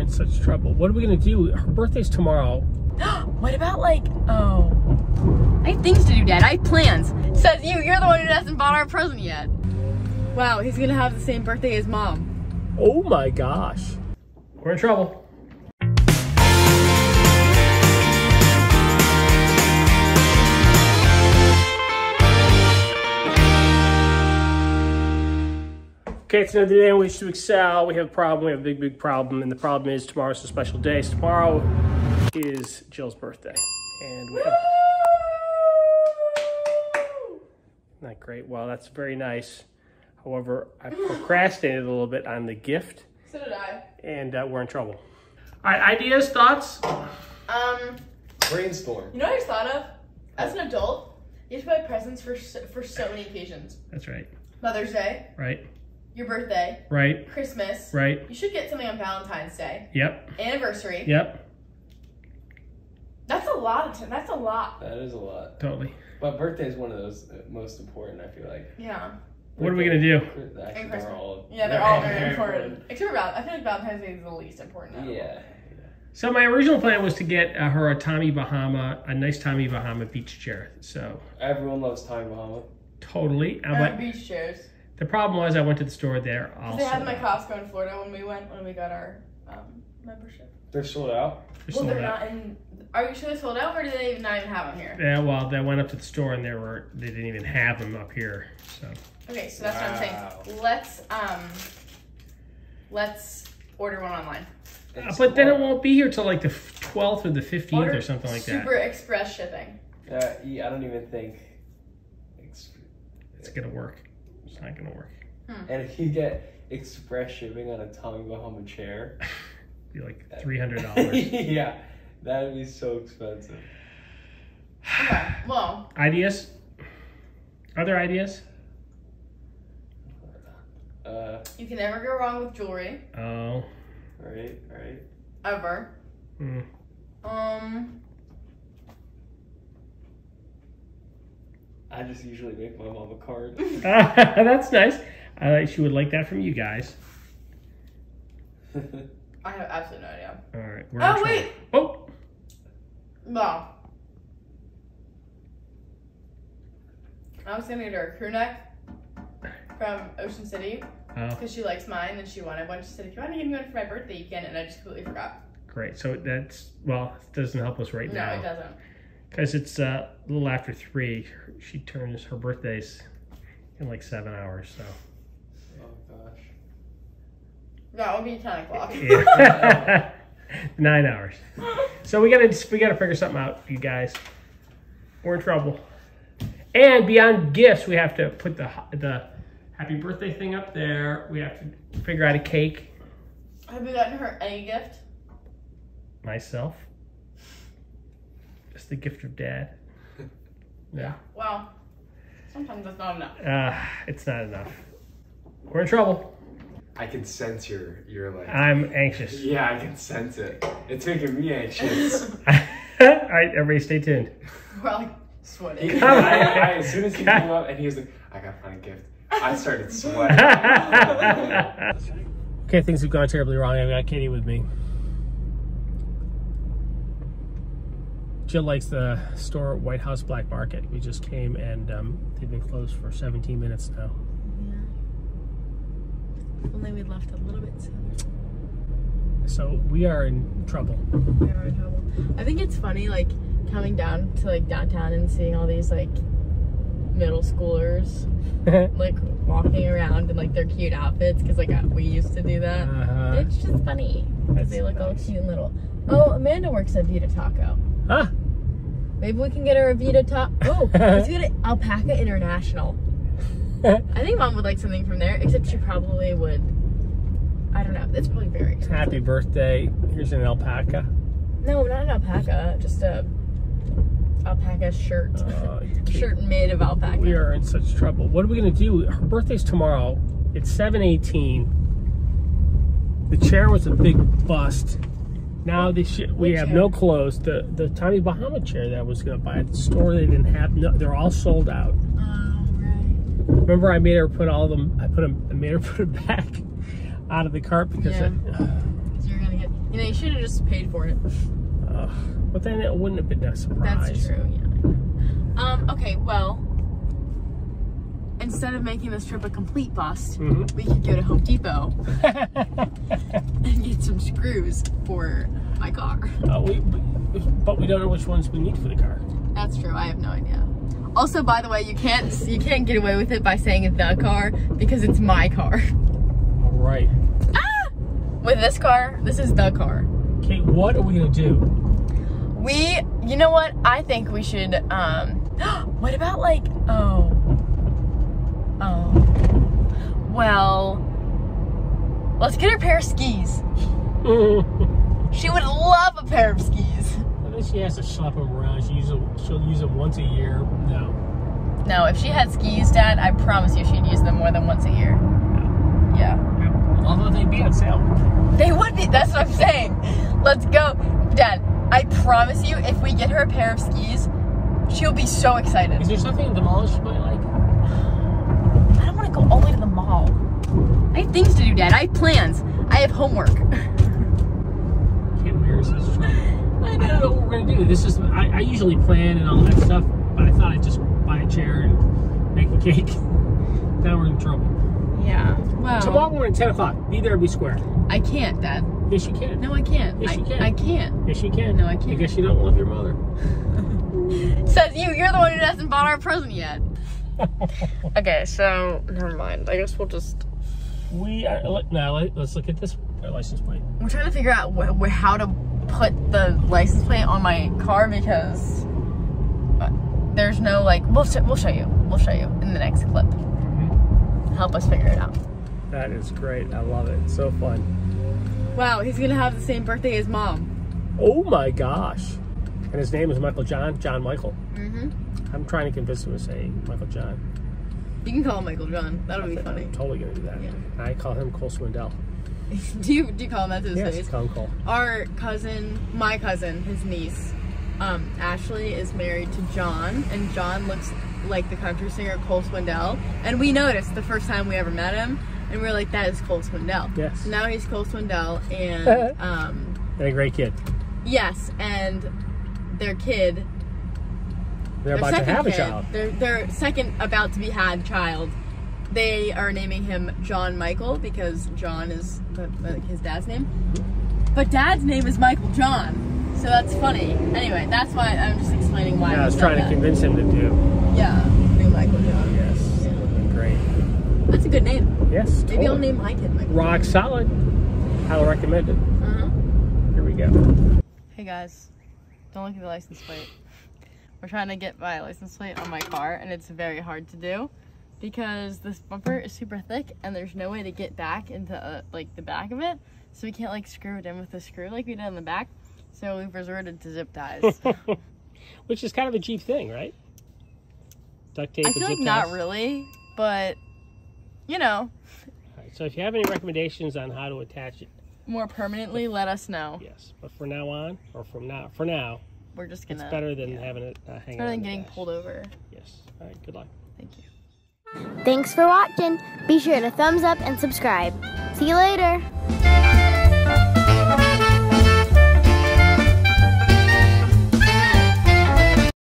in such trouble. What are we gonna do? Her birthday's tomorrow. what about like, oh, I have things to do, Dad. I have plans. Says you. You're the one who hasn't bought our present yet. Wow, he's gonna have the same birthday as mom. Oh my gosh. We're in trouble. Okay, it's another day in which to excel. We have a problem, we have a big, big problem, and the problem is tomorrow's a special day. So tomorrow is Jill's birthday. And we have... Not great. Well, that's very nice. However, I procrastinated a little bit on the gift, So did I. and uh, we're in trouble. All right, ideas, thoughts? Um, Brainstorm. you know what I just thought of? As an adult, you have to buy presents for so, for so many occasions. That's right. Mother's Day, Right, your birthday, right, Christmas. right. You should get something on Valentine's Day, Yep, anniversary. yep, That's a lot of time. That's a lot. That is a lot. totally. But birthday is one of those uh, most important. I feel like. Yeah. What are we gonna do? Actually, And they're Christmas. all. Yeah, they're all very important. Except for Val. I feel like Valentine's Day is the least important. out of all. Yeah. So my original plan was to get uh, her a Tommy Bahama, a nice Tommy Bahama beach chair. So Everyone loves Tommy Bahama. totally. And but beach chairs. The problem was I went to the store there 'Cause also. They had my Costco in Florida when we went when we got our um, membership. They're sold out. They're Well, sold they're out. not in. Are you sure they're sold out, or do they even not even have them here? Yeah, well, they went up to the store and they were they didn't even have them up here. So Okay, so that's what I'm saying. Let's um, let's order one online. Uh, but then it won't be here till like the twelfth or the fifteenth Order or something like Super that. Super express shipping. Uh, yeah, I don't even think. It's, It's gonna work. It's not gonna work. and if you get express shipping on a Tommy Bahama chair, be like three hundred dollars. yeah, that'd be so expensive. Okay. Well, ideas? Other ideas? Uh, you can never go wrong with jewelry Oh. right, right. ever. Hmm. Um. I just usually make my mom a card. That's nice. I Uh, she would like that from you guys. I have absolutely no idea. All right. we're in Oh trouble. wait. Oh, Well. I was gonna get her a crew neck from Ocean City oh, because she likes mine and she wanted one. She said, "If you want to give me one for my birthday, you can." And I just completely forgot. great. So that's well, it doesn't help us right now. no, it doesn't. Because it's uh, a little after three. She turns her birthdays in like seven hours. So oh gosh. That would be ten o'clock. yeah. nine hours. So we gotta we gotta figure something out, you guys. We're in trouble. And beyond gifts, we have to put the the happy birthday thing up there. We have to figure out a cake. Have you gotten her any gift? Myself. Just the gift of dad. Yeah. Well, sometimes that's not enough. Uh, it's not enough. We're in trouble. I can sense your your like. I'm anxious. yeah, I can sense it. It's making me anxious. All right, everybody, stay tuned. We're like sweating. I, I, as soon as he came up and he was like, "I gotta find a gift," I started sweating. okay, things have gone terribly wrong. I've got Katie with me. Jill likes the store at White House Black Market. We just came and um, they've been closed for 17 minutes now. Yeah. Only we left a little bit sooner. So we are in trouble. We are in trouble. I think it's funny, like coming down to like downtown and seeing all these like middle schoolers like walking around in like their cute outfits because like uh, we used to do that. Uh-huh. It's just funny because they look all cute and little. Oh, Amanda works at Vida Taco. Huh? Maybe we can get her a Vita top. Oh, let's get it Alpaca International. I think mom would like something from there, except she probably would. I don't know. It's probably very expensive. Happy birthday. Here's an alpaca. No, not an alpaca. Just a alpaca shirt. Uh, shirt made of alpaca. we are in such trouble. What are we going to do? Her birthday's tomorrow. It's 718. The chair was a big bust. Now they sh- we have chair? no clothes. The the Tommy Bahama chair that I was going to buy at the store, they didn't have. No, they're all sold out. Oh, right. Remember, I made her put all of them. I put them. I made her put them back out of the cart because Yeah. I, So you're gonna get You know, you should have just paid for it. Uh, but then it wouldn't have been a surprise. That's true, yeah. Um, okay, well, instead of making this trip a complete bust, Mhm. we could go to Home Depot and get some screws for my car. Uh, we, but we don't know which ones we need for the car. That's true. I have no idea. Also, by the way, you can't you can't get away with it by saying it's the car because it's my car. All right. With this car, this is the car. Okay, what are we gonna do? We, you know what? I think we should. Um, what about like? Oh, oh. Well, let's get her a pair of skis. She would love a pair of skis. I think she has to schlep them around. She use them, she'll use them once a year. No. No, if she had skis, Dad, I promise you she'd use them more than once a year. Yeah. Although they'd be on sale. They would be. That's what I'm saying. Let's go. Dad, I promise you, if we get her a pair of skis, she'll be so excited. Is there something in the mall she might like? I don't want to go all the way to the mall. I have things to do, Dad. I have plans. I have homework. Okay, where is this from? I don't know what we're gonna do. This is I, I usually plan and all that stuff, but I thought I'd just buy a chair and make a cake. now we're in trouble. Yeah. Well, Tomorrow morning, 10 o'clock. Be there, be square. I can't, Dad. Yes, you can. No, I can't. Yes, I, you can. I can't. Yes, you can. No, I can't. I guess you don't love your mother. Says you. You're the one who hasn't bought our present yet. okay, so never mind. I guess we'll just. we are, now let, us look at this uh, license plate. We're trying to figure out wh- wh- how to put the license plate on my car because uh, there's no like. We'll sh- we'll show you. We'll show you in the next clip. Help us figure it out. That is great. I love it. So fun. Wow, he's gonna have the same birthday as mom. Oh my gosh. And his name is Michael John, John Michael. Mm-hmm. I'm trying to convince him to say Michael John. You can call him Michael John. That'll be funny. I'm totally gonna do that. Yeah. I call him Cole Swindell. do you do you call him that to his Yes, face? call him Cole. Our cousin, my cousin, his niece, um, Ashley is married to John, and John looks like the country singer Cole Swindell. And we noticed the first time we ever met him, and we are like, "That is Cole Swindell." Yes. So now he's Cole Swindell, and um, And a great kid. yes, and their kid, They're their about to second have a kid, child. their their second about to be had child. They are naming him John Michael because John is the, the, his dad's name. But dad's name is Michael John. So that's funny. Anyway, that's why I'm just explaining why. Yeah, I was trying to that. convince him to do. Yeah, name Michael John. Yes. It would be great. That's a good name. Yes. Maybe I'll name my kid Michael. Rock solid. Highly recommended. Uh-huh. Here we go. Hey guys, don't look at the license plate. We're trying to get my license plate on my car, and it's very hard to do because this bumper is super thick, and there's no way to get back into uh, like the back of it. So we can't like screw it in with a screw like we did on the back. So we've resorted to zip ties. Which is kind of a Jeep thing, right? Duct tape I and feel like not really, but you know, All right, so if you have any recommendations on how to attach it, more permanently, let us know. yes. But for now on, or from now, for now, We're just it's gonna. better than yeah. having it uh, hanging Better than getting dash. pulled over. Yes. All right. Good luck. Thank you. Thanks for watching. Be sure to thumbs up and subscribe. See you later.